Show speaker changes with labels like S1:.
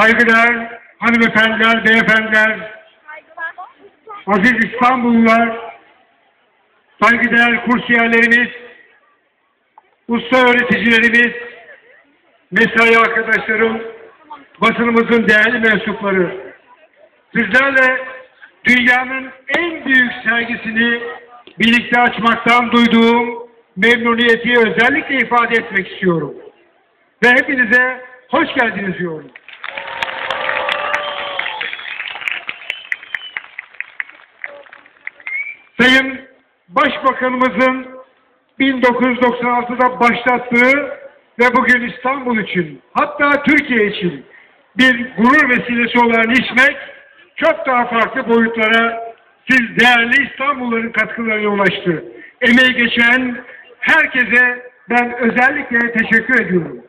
S1: saygıdeğer hanımefendiler, beyefendiler, aziz İstanbullular, saygıdeğer kursiyerlerimiz, usta öğreticilerimiz, mesai arkadaşlarım, basınımızın değerli mensupları, sizlerle dünyanın en büyük sergisini birlikte açmaktan duyduğum memnuniyeti özellikle ifade etmek istiyorum. Ve hepinize hoş geldiniz diyorum. Başbakanımızın 1996'da başlattığı ve bugün İstanbul için hatta Türkiye için bir gurur vesilesi olan İSMEK çok daha farklı boyutlara siz değerli İstanbulluların katkılarıyla ulaştı. Emeği geçen herkese ben özellikle teşekkür ediyorum.